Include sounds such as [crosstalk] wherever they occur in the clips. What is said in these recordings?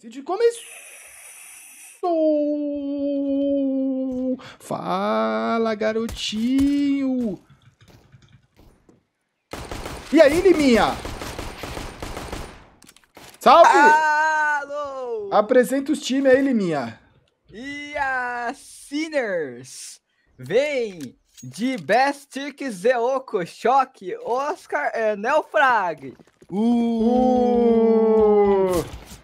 Vídeo começou. Fala, garotinho. E aí, Liminha? Salve! Alô! Apresenta os times aí, Liminha. E a Sinners vem de Bestic Zeoko, Choque, Oscar, é, Nelfrag. Uh!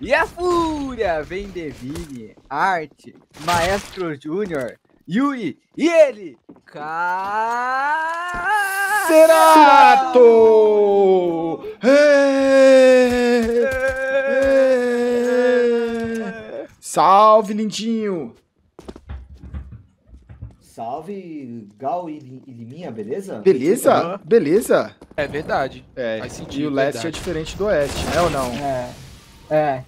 E a Fúria vem Devine, Arte, Maestro Júnior, Yui e ele, Ca... Cerato! Ê! Ê! Salve, lindinho! Salve, Gal e Li- e Liminha, beleza? Beleza? Beleza? É verdade. É, Faz e sentido, o leste é verdade. diferente do oeste, né ou não? É, é.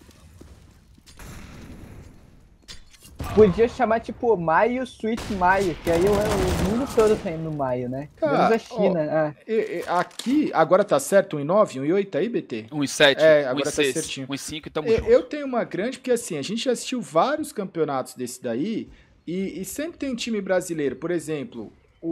Podia chamar tipo Maio Sweet Maio, que aí o, o mundo todo tá indo no Maio, né? Cara, Menos a China. é. E- e- aqui, agora tá certo 1,9, 1,8 aí, BT? 1,7, É, agora tá 1,6, certinho. 1,5 e tamo Eu, junto. eu tenho uma grande, porque assim, a gente já assistiu vários campeonatos desse daí, e, e sempre tem time brasileiro. Por exemplo, o,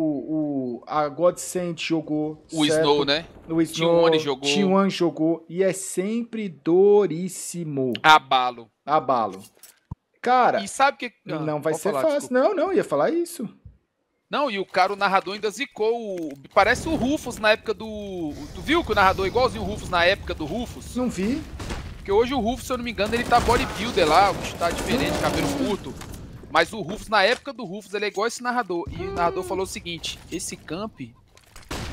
o, a Godsend jogou. O certo? Snow, né? O Snow T1 jogou. T1 jogou. E é sempre duríssimo. Abalo. Abalo. Cara, E sabe que... Ah, não vai ser falar, fácil. desculpa. Não, não, ia falar isso. Não, e o cara, o narrador ainda zicou o... Parece o Rufus na época do... Tu viu que o narrador é igualzinho o Rufus na época do Rufus? Não vi. Porque hoje o Rufus, se eu não me engano, ele tá bodybuilder lá, o tá diferente, cabelo curto. Mas o Rufus, na época do Rufus, ele é igual esse narrador. E o narrador falou o seguinte, esse camp,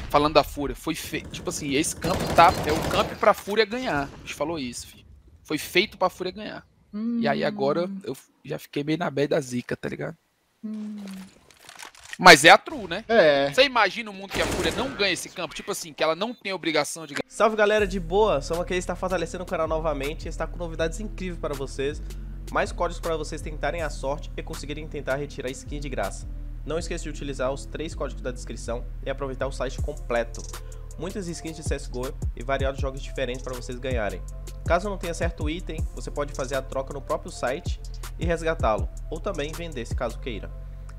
falando da Fúria, foi feito, tipo assim, esse camp tá, é o camp pra Fúria ganhar. O bicho falou isso, filho. Foi feito pra Fúria ganhar. E aí agora eu já fiquei meio na bad da zica, tá ligado? Mas é a true, né? É. Você imagina um mundo que a Fúria não ganha esse campo? Tipo assim, que ela não tem obrigação de ganhar. Salve galera de boa, Soma que está fortalecendo o canal novamente e está com novidades incríveis para vocês, mais códigos para vocês tentarem a sorte e conseguirem tentar retirar skin de graça. Não esqueça de utilizar os três códigos da descrição e aproveitar o site completo. Muitas skins de CSGO e variados jogos diferentes para vocês ganharem. Caso não tenha certo item, você pode fazer a troca no próprio site e resgatá-lo, ou também vender se caso queira.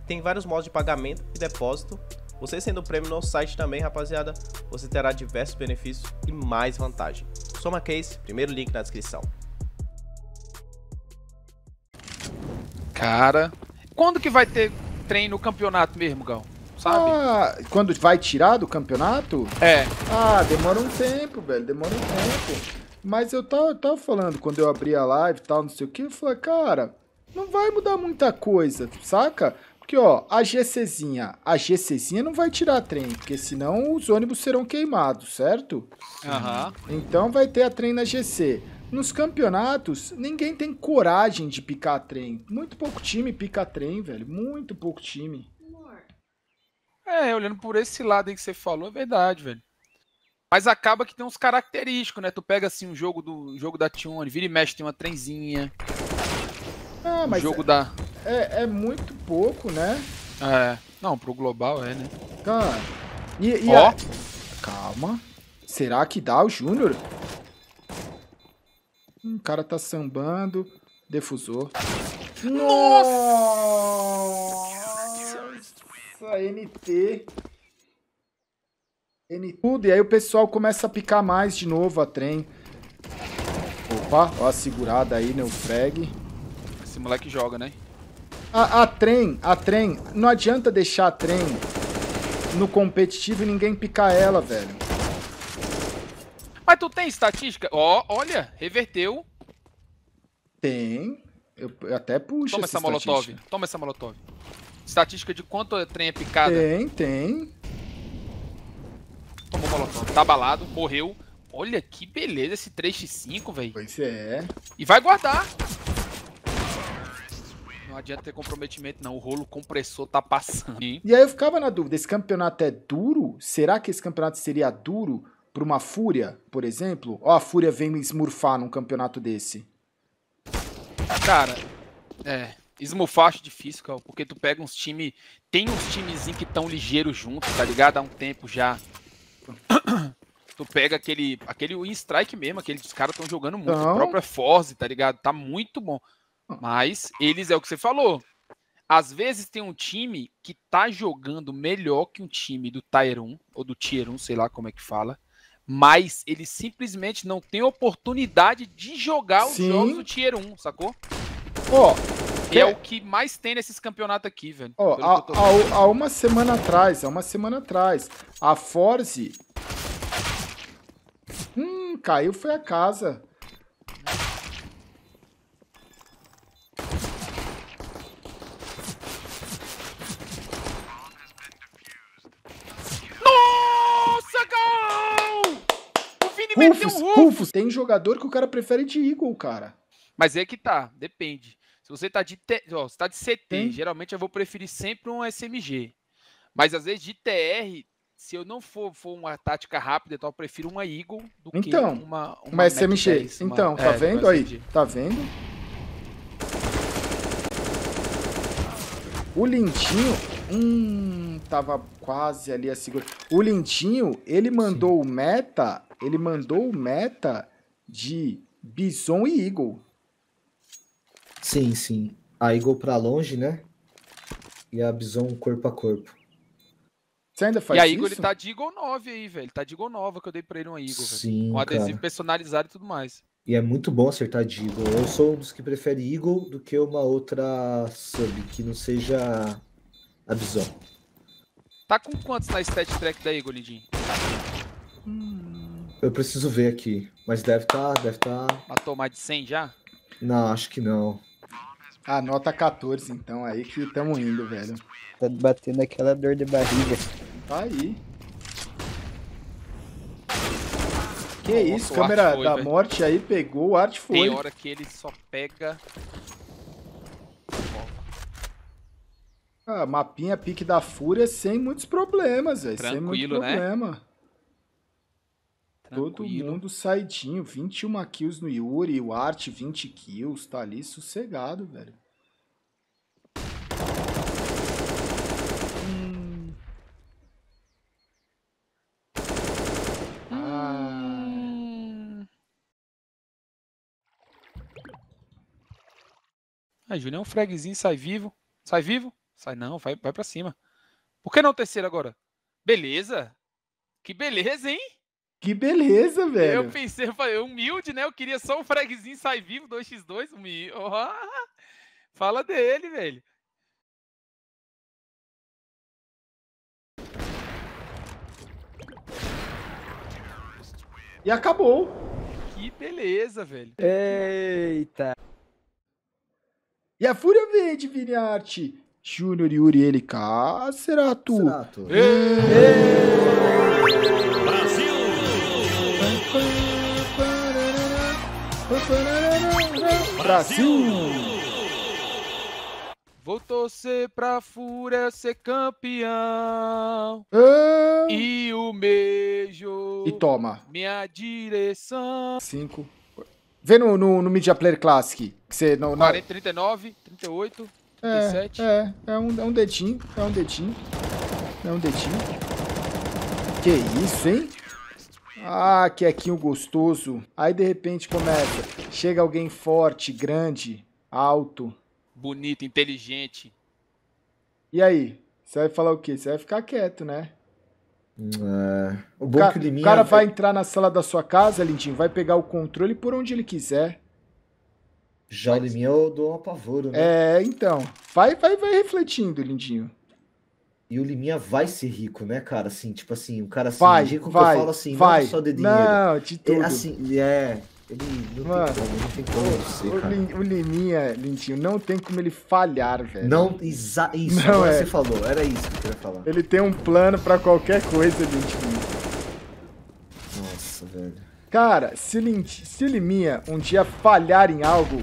Tem vários modos de pagamento e depósito. Você sendo prêmio no site também, rapaziada, você terá diversos benefícios e mais vantagem. Soma Case, primeiro link na descrição. Cara, quando que vai ter treino no campeonato mesmo, Gal? Sabe? Ah, quando vai tirar do campeonato? É. Ah, demora um tempo, velho. Demora um tempo. Mas eu tava, eu tava falando, quando eu abri a live e tal, não sei o que, eu falei, cara, não vai mudar muita coisa, saca? Porque, ó, a GCzinha, a GCzinha não vai tirar trem, porque senão os ônibus serão queimados, certo? Aham. Então vai ter a trem na GC. Nos campeonatos, ninguém tem coragem de picar trem. Muito pouco time pica trem, velho. Muito pouco time. É, olhando por esse lado aí que você falou, é verdade, velho. Mas acaba que tem uns característicos, né? Tu pega assim um jogo do jogo da T1, vira e mexe, tem uma trenzinha. Ah, O mas jogo da. é, é muito pouco, né? É. Não, pro global é, né? Cara. E, e Ó. a- Calma. Será que dá o Júnior? O cara tá sambando. Defusor. Nossa! NT. NT. Tudo, e aí o pessoal começa a picar mais de novo a trem. Opa, ó a segurada aí, né? O frag. Esse moleque joga, né? A, a trem, a trem, não adianta deixar a trem no competitivo e ninguém picar ela, velho. Mas tu tem estatística? Ó, olha, reverteu. Tem. Eu, eu até puxo Toma essa molotov. estatística. Toma essa molotov. Estatística de quanto trem é picada. Tem, tem. Tomou molotov. Tá abalado, morreu. Olha que beleza esse 3x5, velho. Pois é. E vai guardar. Não adianta ter comprometimento, não. O rolo compressor tá passando. E aí eu ficava na dúvida, esse campeonato é duro? Será que esse campeonato seria duro pra uma Fúria, por exemplo? Ó, a Fúria vem me esmurfar num campeonato desse. Cara, é. Esmufar acho difícil, cara, porque tu pega uns times. Tem uns timezinhos que tão ligeiros juntos, tá ligado? Há um tempo já. [coughs] Tu pega aquele, aquele Win Strike mesmo, aqueles caras estão jogando muito. Então. A própria Force, tá ligado? Tá muito bom. Mas eles, é o que você falou. Às vezes tem um time que tá jogando melhor que um time do Tier 1, ou do Tier 1, sei lá como é que fala. Mas eles simplesmente não têm oportunidade de jogar os Sim. jogos do Tier 1, sacou? Ó, E é o que mais tem nesses campeonatos aqui, velho. ó, há, há- há uma semana atrás, há uma semana atrás, a Force. Hum, caiu foi a casa. Nossa, gol! O Vini meteu Rufus, um Rufus. Rufus, tem jogador que o cara prefere de Eagle, cara. Mas é que tá, depende. Se você tá de, T- ó, tá de CT, Sim. geralmente eu vou preferir sempre um SMG. Mas às vezes de TR, se eu não for, for uma tática rápida, então eu prefiro uma Eagle do Então, que uma, uma, Uma SMG. 10, uma- Então, tá é, vendo aí? SMG. Tá vendo? O Lindinho. Hum, tava quase ali a segura. O Lindinho, ele mandou o meta. Ele mandou o meta de Bison e Eagle. Sim, sim. A Eagle pra longe, né? E a Bison corpo a corpo. Você ainda faz E a isso? Eagle, ele tá de Eagle 9 aí, velho. Tá de Eagle nova que eu dei pra ele uma Eagle, velho. Sim, Com adesivo cara. personalizado e tudo mais. E é muito bom acertar de Eagle. Eu sou um dos que prefere Eagle do que uma outra sub que não seja a Bison. Tá com quantos na stat track da Eagle, Lindinho? Eu preciso ver aqui, mas deve tá, deve tá. Matou mais de 100 já? Não, acho que não. Ah, nota 14, então. Aí que tamo indo, velho. Tá batendo aquela dor de barriga. Tá aí. Que Nossa, isso, câmera foi, da velho. morte aí pegou, o arte foi. Tem hora que ele só pega. Ah, mapinha pique da fúria sem muitos problemas, velho. Sem muito Tranquilo, né? problema. Todo mundo saidinho. 21 kills no Yuri, o Art 20 kills. Tá ali sossegado, velho. Hum. Ah, Hum. Ah, Júnior, é um fragzinho, sai vivo. Sai vivo? Sai não, vai, vai pra cima. Por que não o terceiro agora? Beleza. Que beleza, hein? Que beleza, velho. Eu pensei, eu falei, humilde, né? Eu queria só um fragzinho, sai vivo, 2x2. Humilde. Ó, Fala dele, velho. E acabou. Que beleza, velho. Eita. E a fúria vende, Viniarte. Júnior Yuri, ele Cacerato. Cerato. Brasil! Vou torcer pra Fúria ser campeão. Ah, E o beijo. E toma. Minha direção. 5. Vê no, no, no Media Player Classic. Que você não, não- 40, 39, 38, é, 37. é, é um, é um dedinho. É um dedinho. É um dedinho. Que isso, hein? Ah, quequinho gostoso. Aí de repente começa. Chega alguém forte, grande, alto. Bonito, inteligente. E aí? Você vai falar o quê? Você vai ficar quieto, né? É, O bom ca- que o cara vai entrar na sala da sua casa, Lindinho, vai pegar o controle por onde ele quiser. Já o Liminha eu dou um apavoro, né? É, então. Vai, vai, vai refletindo, Lindinho. E o Liminha vai ser rico, né, cara? Assim, tipo assim, um cara assim, Vai, rico que vai, eu falo assim, vai. não só de dinheiro. Não, de tudo. É, assim, ele é. Ele não Mano, tem como, não tem como o, cara. O Liminha, Lindinho, não tem como ele falhar, velho. Não, exa isso, Não, é. você falou, era isso que eu queria falar. Ele tem um plano pra qualquer coisa, Lindinho. Nossa, velho. Cara, se, Lind- se o Liminha um dia falhar em algo,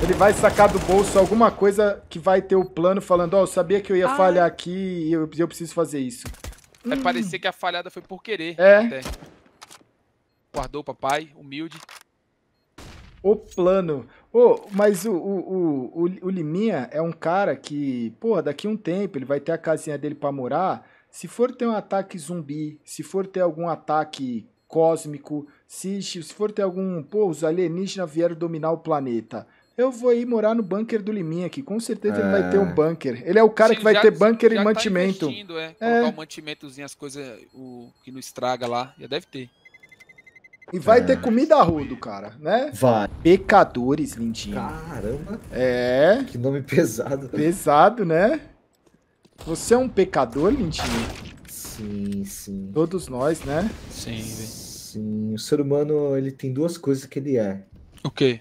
ele vai sacar do bolso alguma coisa que vai ter o plano falando, ó, eu sabia que eu ia falhar aqui e eu, eu preciso fazer isso. Vai parecer que a falhada foi por querer. É. até. Guardou o papai, humilde. O plano. Ô, mas o, o, o, o, o Liminha é um cara que, pô, daqui a um tempo ele vai ter a casinha dele pra morar. Se for ter um ataque zumbi, se for ter algum ataque cósmico, se, se for ter algum, pô, os alienígenas vieram dominar o planeta. Eu vou ir morar no bunker do Liminha, que com certeza ele vai ter um bunker. Ele é o cara Sim, que vai já- ter bunker já e tá mantimento. investindo, é. É. Colocar o mantimentozinho, as coisas o, que não estraga lá. Já deve ter. E vai ter comida a rodo, cara, né? Vai. Pecadores, lindinho. Caramba, É, que nome pesado. pesado, né? Você é um pecador, lindinho? Sim, sim. Todos nós, né? Sim, velho. Sim, o ser humano ele tem duas coisas que ele é: O quê?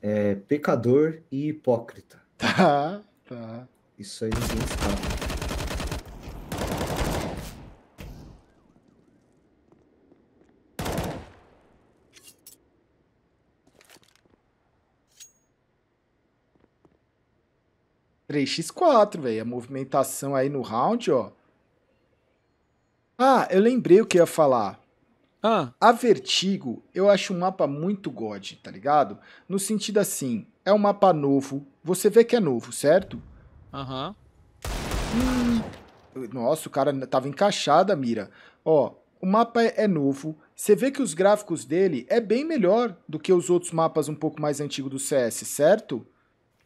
é pecador e hipócrita. Tá, tá. Isso aí ninguém escapa. três x 4 velho. A movimentação aí no round, ó. Ah, eu lembrei o que eu ia falar. Ah, A Vertigo, eu acho um mapa muito god, tá ligado? No sentido assim, é um mapa novo. Você vê que é novo, certo? aham. Nossa, o cara tava encaixado a mira. Ó, o mapa é é novo. Você vê que os gráficos dele é bem melhor do que os outros mapas um pouco mais antigos do CS, certo?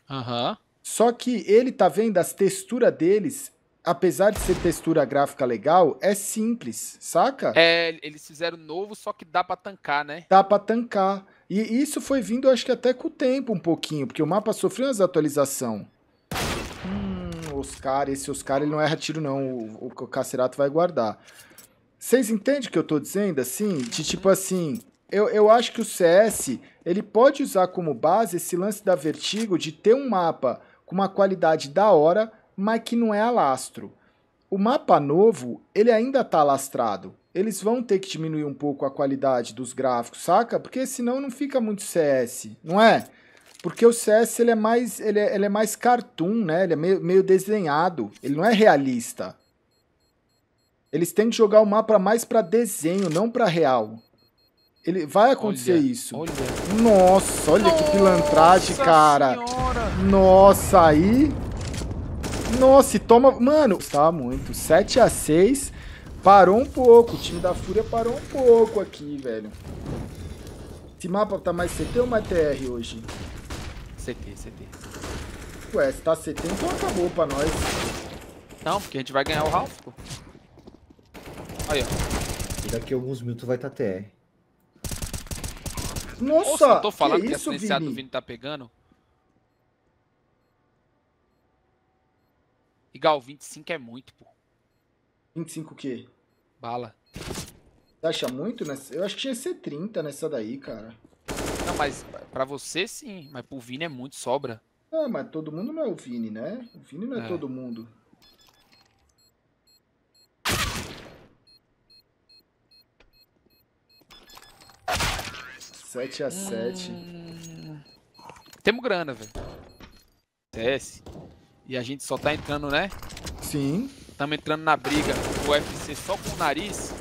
Aham. Só que ele tá vendo as texturas deles, apesar de ser textura gráfica legal, é simples, saca? É, eles fizeram novo, só que dá pra tancar, né? Dá pra tancar. E isso foi vindo, acho que até com o tempo um pouquinho, porque o mapa sofreu umas atualização. Hum, Oscar, esse Oscar ele não erra tiro não, o, o Cacerato vai guardar. Vocês entendem o que eu tô dizendo, assim? De tipo assim, eu, eu acho que o CS, ele pode usar como base esse lance da Vertigo de ter um mapa com uma qualidade da hora, mas que não é alastro. O mapa novo, ele ainda tá lastrado. Eles vão ter que diminuir um pouco a qualidade dos gráficos, saca? Porque senão não fica muito CS, não é? Porque o CS ele é mais ele é, ele é mais cartoon, né? Ele é meio, meio desenhado, ele não é realista. Eles têm que jogar o mapa mais pra desenho, não pra real. Ele vai acontecer Olha, isso. Olha. Nossa, olha que pilantragem, Nossa cara. Senhora. Nossa, aí. Nossa, e toma. Mano, tá muito. 7 a 6 Parou um pouco. O time da Fúria parou um pouco aqui, velho. Esse mapa tá mais CT ou mais TR hoje? CT, CT. Ué, se tá CT, então acabou pra nós. Não, porque a gente vai ganhar o Ralph, pô. Aí, ó. E daqui a alguns minutos vai estar TR. Nossa, Nossa, eu tô falando que, que a isso, silenciada do Vini? Vini tá pegando. Gal, 25 é muito, pô. 25 o quê? Bala. Você acha muito? Nessa... Eu acho que tinha que ser 30 nessa daí, cara. Não, mas pra você sim, mas pro Vini é muito, sobra. Ah, mas todo mundo não é o Vini, né? O Vini não é, É. todo mundo. Sete a sete. Temos grana, velho. CS. E a gente só tá entrando, né? Sim. Estamos entrando na briga do UFC só com o nariz.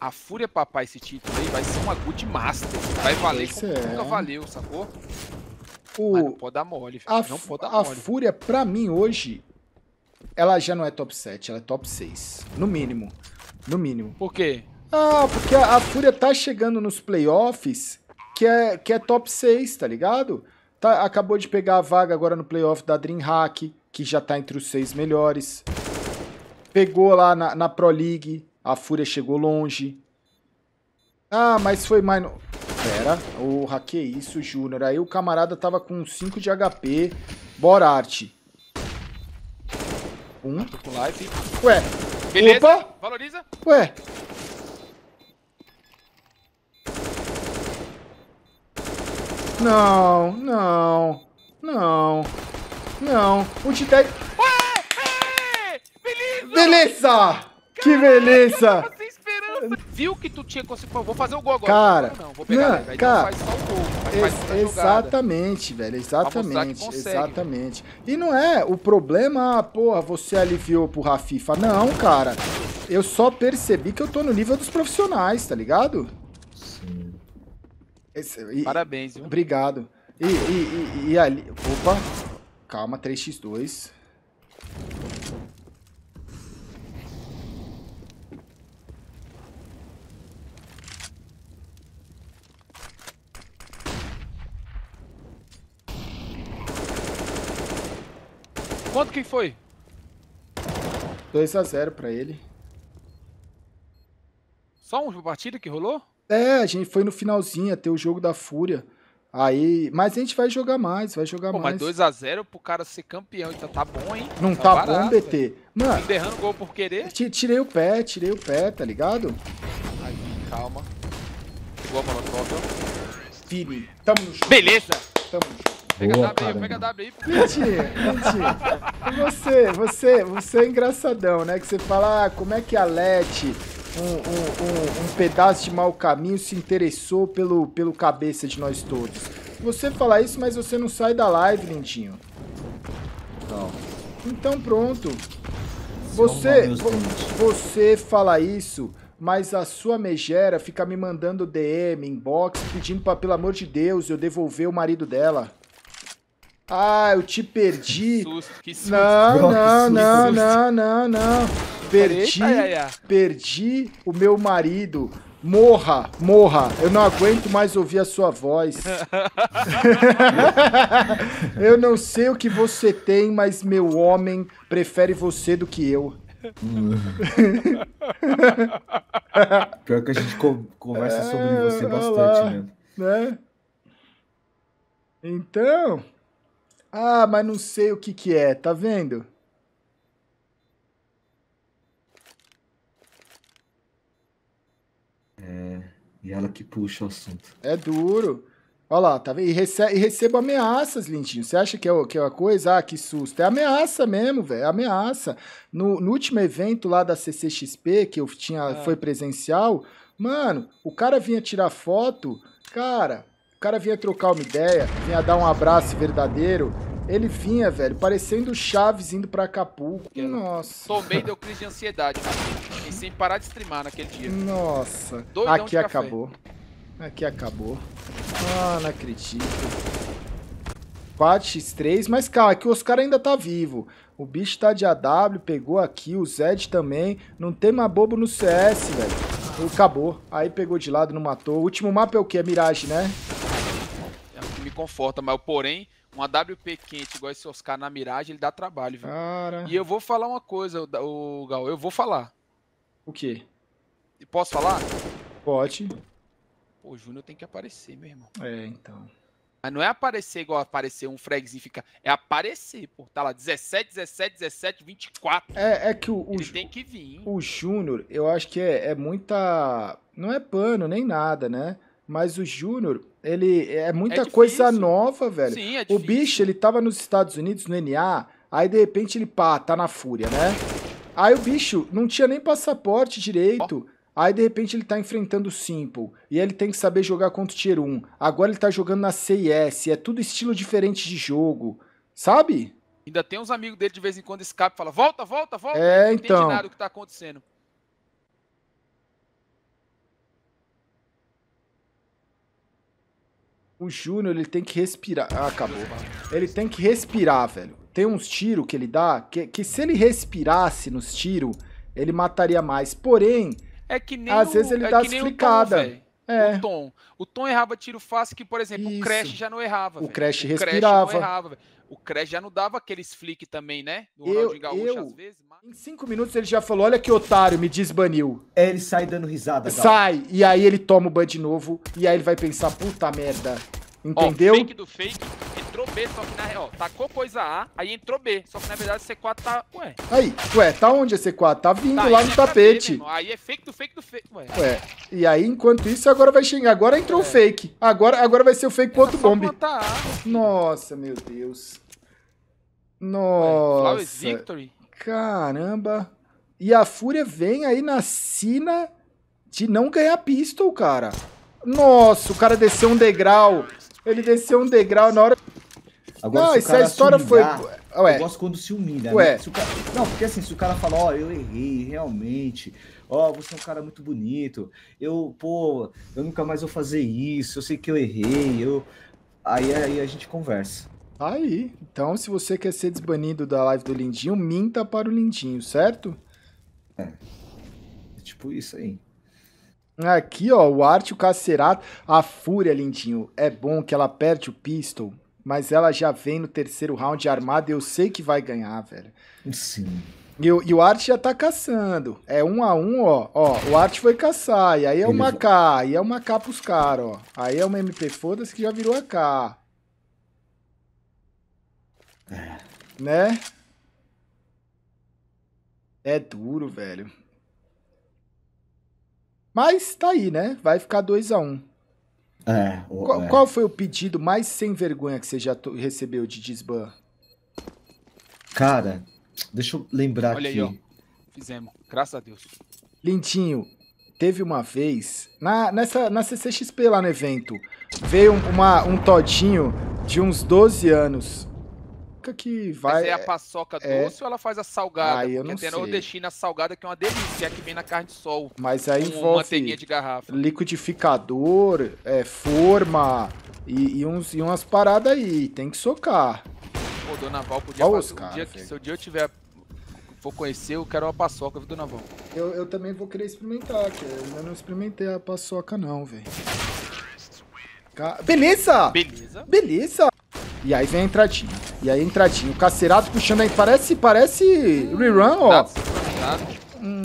A Fúria papar esse título aí vai ser uma good master. Vai valer Esse como é. nunca valeu, sacou? O, Mas não pode dar mole, a, Não pode dar a mole. Fúria, pra mim, hoje, ela já não é top 7, ela é top 6. No mínimo. No mínimo. Por quê? Ah, porque a, a Fúria tá chegando nos playoffs que é, que é top 6, tá ligado? Tá, acabou de pegar a vaga agora no playoff da DreamHack, que já tá entre os seis melhores. Pegou lá na, na Pro League, a Fúria chegou longe. Ah, mas foi mais. No... Pera, porra, que isso, Júnior. Aí o camarada tava com 5 de HP. Bora, arte. Um. Tô com live. Ué, Beleza? Opa! Valoriza. Ué. Não, não, não, não. O de 10. Ué! Beleza! Que beleza! Viu que tu tinha conseguido. Vou fazer o gol agora. Cara, não, vou pegar. não, leve. Aí cara, não faz só o gol. Mas Ex- faz outra jogada. exatamente, velho, exatamente, consegue. exatamente. E não é o problema, ah, porra, você aliviou pro Rafifa. Não, cara. Eu só percebi que eu tô no nível dos profissionais, tá ligado? Sim. Esse- e- Parabéns, viu? Obrigado. E, e, e, e ali. Opa! Calma, 3x2. Quanto que foi? 2 a 0 para ele. Só uma partida que rolou? É, a gente foi no finalzinho, até o jogo da Fúria. Aí, mas a gente vai jogar mais, vai jogar Pô, mais. mas 2x0 pro cara ser campeão, então tá bom, hein? Não tá, bom, barato, BT. velho. Mano, Enterrando gol por querer. ti- tirei o pé, tirei o pé, tá ligado? Aí, calma. Boa, Molotov. ó. Fini, tamo junto, Beleza! tamo junto. Pega Boa, a W pega a W aí. Mentira, mentira. Você, você, você é engraçadão, né? Que você fala, ah, como é que a Leti, um, um, um, um pedaço de mau caminho, se interessou pelo, pelo cabeça de nós todos. Você fala isso, mas você não sai da live, lindinho. Não. Então pronto. Se Você, você fala isso, mas a sua megera fica me mandando DM, inbox, pedindo pra, pelo amor de Deus, eu devolver o marido dela. Ah, eu te perdi. Susto, que susto. Não, não, que não, não, não, não. Perdi, perdi o meu marido. Morra, morra. Eu não aguento mais ouvir a sua voz. [laughs] eu não sei o que você tem, mas meu homem prefere você do que eu. [laughs] Pior que a gente co- conversa sobre É, você olha bastante lá. mesmo. né? Então, ah, mas não sei o que que é, tá vendo? E ela que puxa o assunto. É duro. Olha lá, tá vendo? E, rece e recebo ameaças, Lindinho. Você acha que é, o- que é uma coisa? Ah, que susto. É ameaça mesmo, velho. É ameaça. No, no último evento lá da CCXP, que eu tinha, Ah. foi presencial, mano, o cara vinha tirar foto, cara, o cara vinha trocar uma ideia, vinha dar um abraço verdadeiro. Ele vinha, velho, parecendo o Chaves indo pra Acapulco. Nossa. Tomei deu crise de ansiedade. E [laughs] sem parar de streamar naquele dia. Nossa. Doidão Aqui acabou. Aqui acabou. Ah, não acredito. 4x3, mas calma, que o Oscar ainda tá vivo. O bicho tá de AW, pegou aqui, o Zed também. Não tem mais bobo no CS, velho. Acabou. Aí pegou de lado, não matou. O último mapa é o quê? É Mirage, né? É o que me conforta, mas porém, um AWP quente igual esse Oscar na miragem, ele dá trabalho, viu? Cara. E eu vou falar uma coisa, o, o Gal, eu vou falar. O quê? Posso falar? Pode. Pô, o Júnior tem que aparecer, meu irmão. É, então. Mas não é aparecer igual aparecer um fragzinho e ficar. É aparecer, pô. Tá lá, 17, 17, 17, 24. É, é que o, o, Ele tem que vir. O Júnior, eu acho que é, é muita. Não é pano nem nada, né? Mas o Júnior, ele é muita É coisa nova, velho. Sim, é o difícil. bicho, ele tava nos Estados Unidos, no NA, aí de repente ele, pá, tá na fúria, né? Aí o bicho não tinha nem passaporte direito. Aí de repente ele tá enfrentando o Simple. E ele tem que saber jogar contra o Tier 1. Agora ele tá jogando na CIS. É tudo estilo diferente de jogo. Sabe? Ainda tem uns amigos dele de vez em quando escapa e fala: volta, volta, volta. É, não então. entende nada do que tá acontecendo. O Júnior, ele tem que respirar. Ah, acabou. Ele tem que respirar, velho. Tem uns tiros que ele dá que, que se ele respirasse nos tiros, ele mataria mais. Porém, É que nem Às o, vezes ele é dá as nem o Tom, flicada. velho. é. O Tom. O Tom errava tiro fácil que, por exemplo, Isso. o Crash já não errava. O. Crash O respirava. não errava. O Crash já não dava aqueles flick também, né? Do Eu- Ronaldinho Gaúcho eu- às vezes. Mas... Em cinco minutos ele já falou: olha que otário, me desbaniu. É, ele sai dando risada, Gal. Sai! E aí ele toma o ban de novo. E aí ele vai pensar: puta merda. Entendeu? Ó, fake do fake, entrou B, só que na real, tacou coisa A, aí entrou B. Só que na verdade C4 tá. Ué. Aí, ué, tá onde a C4? Tá vindo Tá, lá no é B, tapete. irmão. aí é fake do fake do fake. Ué. Ué, e aí, enquanto isso, agora vai chegar. Agora entrou o fake. Agora, agora vai ser o fake pro outro É. Bombe. Nossa, meu Deus. Ué, Nossa. Victory. Caramba. E a Fúria vem aí na sina de não ganhar pistol, cara. Nossa, o cara desceu um degrau. Ele desceu um degrau na hora. Agora, não, se isso a cara história se foi. humilhar, Eu Ué, gosto quando se humilha, Ué. né? Se o cara- Não, porque assim, se o cara fala, ó, eu errei, realmente, ó, você é um cara muito bonito, eu, pô, eu nunca mais vou fazer isso, eu sei que eu errei, eu... Aí, aí a gente conversa. aí. Então, se você quer ser desbanido da live do Lindinho, minta para o Lindinho, certo? É tipo isso aí. Aqui, ó, o Arte, o Cacerato, a Fúria, Lindinho. É bom que ela aperte o pistol. Mas ela já vem no terceiro round armada e eu sei que vai ganhar, velho. Sim. E, o- e o Art já tá caçando. É um a um, ó. Ó, o Art foi caçar. E aí é uma K. Aí é uma K pros caras, ó. Aí é uma MP foda-se que já virou a K. Né? É duro, velho. Mas tá aí, né? Vai ficar 2 a 1 um. É, o- Qual, é. qual foi o pedido mais sem vergonha que você já recebeu de Disban? Cara, deixa eu lembrar Olha aqui. aí, ó. Fizemos. Graças a Deus. Lindinho, teve uma vez, na, nessa, na CCXP lá no evento, veio um- uma, um todinho de uns 12 anos. Fica que vai. Mas é a paçoca é. doce ou ela faz a salgada? Ah, eu Porque não tem a nordestina salgada que é uma delícia, é que vem na carne de sol. Mas aí envolve manteiguinha de garrafa. liquidificador, é, forma e, e uns, e umas paradas aí. Tem que socar. Pô, Dona Val, podia Olha fazer os um cara, dia velho. se o dia eu tiver for conhecer, eu quero uma paçoca, viu, Dona Val? Eu, eu também vou querer experimentar, que eu ainda não experimentei a paçoca, não, velho. Beleza! Beleza. Beleza! E aí vem a entradinha. E aí a entradinha. O Cacerato puxando aí. Parece, parece rerun, ó. Sincronizado. Hum,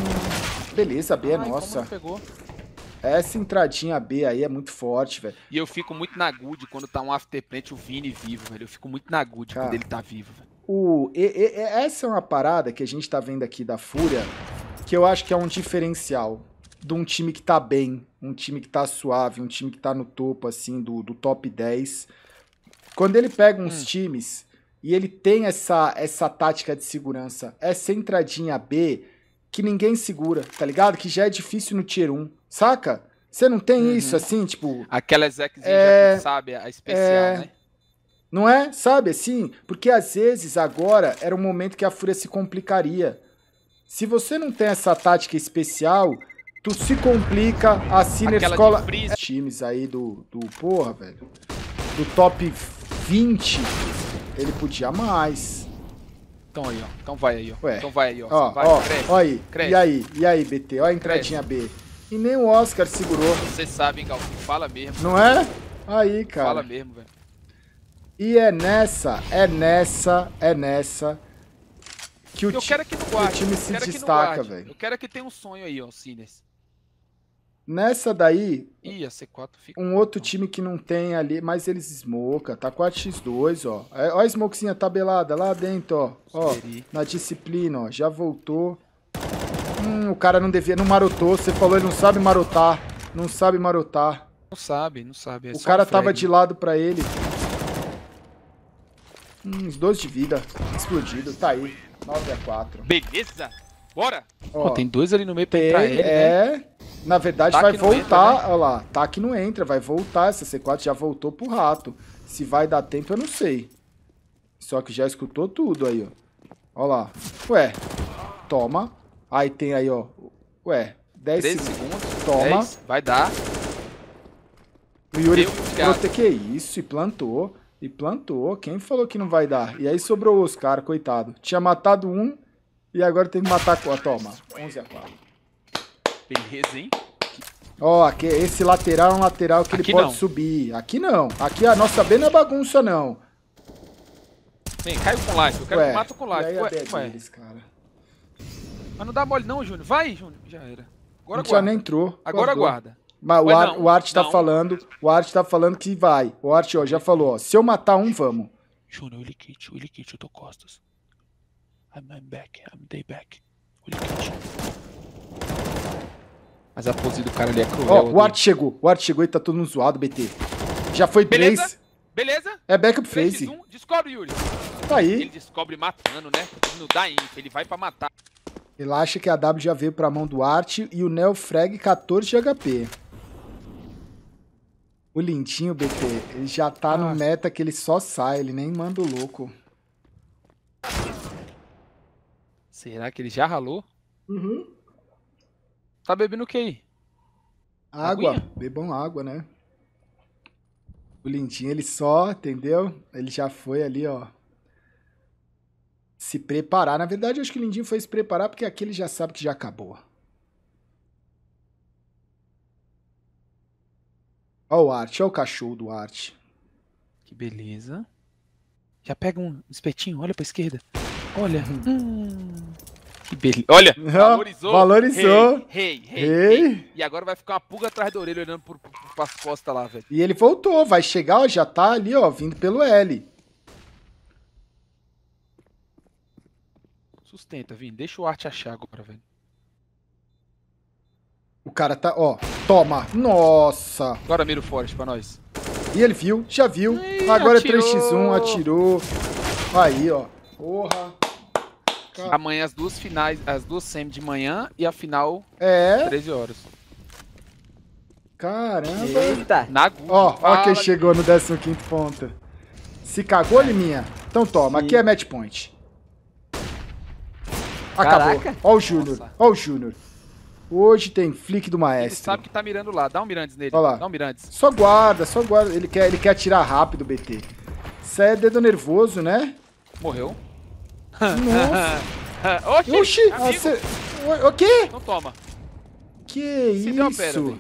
beleza, B é Ai, nossa. Essa entradinha B aí é muito forte, velho. E eu fico muito na good quando tá um afterplant, o Vini vivo, velho. Eu fico muito na good Cara. quando ele tá vivo, velho. O, e- e- essa é uma parada que a gente tá vendo aqui da Fúria, que eu acho que é um diferencial de um time que tá bem, um time que tá suave, um time que tá no topo, assim, do, do top 10. Quando ele pega uns Hum. times e ele tem essa, essa tática de segurança, essa entradinha B que ninguém segura, tá ligado? Que já é difícil no tier 1, saca? Você não tem Uhum. isso assim, tipo, Aquela execzinha É, já sabe, a especial, é. né? Não é? Sabe assim? Porque às vezes agora era um momento que a Fúria se complicaria. Se você não tem essa tática especial, tu se complica, a Sinner Aquela escola freeze. times aí do do porra, velho. Do top 20, ele podia mais. Então aí, ó. Então vai aí, ó. Ué. Então vai aí, ó. Ó, vai, ó, cresce. ó aí. cresce. E aí? E aí, BT? Ó a entradinha B. E nem o Oscar segurou, Você sabe, hein, Galvão? Fala mesmo. não é? Aí, cara. Fala mesmo, velho. E é nessa, é nessa, é nessa que o Eu quero é que não o guarde. time se que destaca, guarde. velho. Eu quero é que tenha um sonho aí, ó, Sinners. Nessa daí, Ih, a C4 fica. um outro time que não tem ali, mas eles smoca, tá 4x2, ó. É, ó a smokezinha tabelada lá dentro, ó. Ó, Esperi. na disciplina, ó. Já voltou. Hum, o cara não devia, não marotou. Você falou, ele não sabe marotar. Não sabe marotar. Não sabe, não sabe. é o cara um tava de lado pra ele. Hum, os dois de vida. Explodido. Tá aí. 9x4. Beleza? Bora! Ó, Pô, tem dois ali no meio pra Tem, entrar ele, né? É. Na verdade, Tá vai voltar. entra, né? Olha lá, tá que não entra, vai voltar. Essa C4 já voltou pro rato. Se vai dar tempo, eu não sei. Só que já escutou tudo aí, ó. Olha lá. Ué, toma. Aí tem aí, ó. Ué, 10 13 segundos. segundos. Toma. 10, vai dar. O Yuri os prote... que isso, e plantou. E plantou. Quem falou que não vai dar? E aí sobrou o Oscar, coitado. Tinha matado um e agora tem que matar. Toma, 11 a 4. Beleza, hein? Ó, aqui, esse lateral é um lateral que Aqui ele pode não. subir. Aqui não. Aqui a nossa B não é bagunça, não. Vem, caiu com life. Eu quero Ué, que mata com e a Ué, ué. deles, cara. Mas não dá mole não, Júnior. Vai, Júnior. Já era. Agora já guarda. nem entrou. Agora guarda. Mas o, Ar, não, o Art tá não. falando. O Art tá falando que vai. O Art, ó, já falou, ó. Se eu matar um, vamos. Júnior, Willy Kit, Willy Kit, eu tô costas. I'm, I'm back, I'm day back. Willy Kit. Mas a pose do cara ali é cruel. Ó, o ali. Art chegou. O Art chegou e tá todo mundo zoado, BT. Já foi Beleza. três. Beleza? É backup 3 phase. 1 Descobre, Yuri. Tá Ele aí. descobre matando, né? Ele não dá info, ele vai pra matar. Ele acha que a W já veio pra mão do Art e o Neo Frag 14 de HP. O Lindinho, BT, ele já tá no Ah. meta que ele só sai, ele nem manda o louco. Será que ele já ralou? Uhum. Tá bebendo o que aí? Água, Aguinha? bebam água, né? O Lindinho, ele só, entendeu? Ele já foi ali, ó. Se preparar. Na verdade, eu acho que o Lindinho foi se preparar porque aqui ele já sabe que já acabou. Ó o Art, ó o cachorro do Art. Que beleza. Já pega um espetinho, olha pra esquerda. Olha. Hum, [laughs] que beleza. Olha, [laughs] valorizou. Valorizou. Rei, rei, rei, Ei. E agora vai ficar uma pulga atrás da orelha olhando por, por, pras costas lá, velho. E ele voltou, vai chegar, ó, já tá ali, ó, vindo pelo L. Sustenta, Vini. Deixa o Art achar agora, velho. O cara tá, ó, toma. Nossa. Agora mira o Forest pra nós. E ele viu, já viu. Ih, Agora atirou. é 3x1, atirou. Aí, ó. Porra. Amanhã as duas finais, as duas semi de manhã e a final É, 13 horas. caramba. Eita. Na. Ó, ó quem chegou no 15º ponto. Se cagou, Liminha? Então toma, Sim. aqui é match point. Acabou. Caraca. Ó o Júnior, ó o Júnior. Hoje tem flick do Ele maestro. sabe que tá mirando lá. Dá um Mirandes nele. Olha lá. Dá um Mirandes. Só guarda, só guarda. Ele quer, ele quer atirar rápido, BT. Isso é dedo nervoso, né? Morreu. Nossa. [laughs] Oxi, Oxi, ah, cê- o, quê? Então toma. Que Se isso?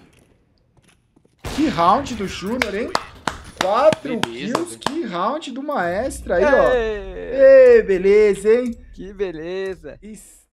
que round do Júnior, hein? Quatro Beleza, kills, velho. que round do maestro aí, ó. Ei, Ei, beleza, hein? que beleza. Isso.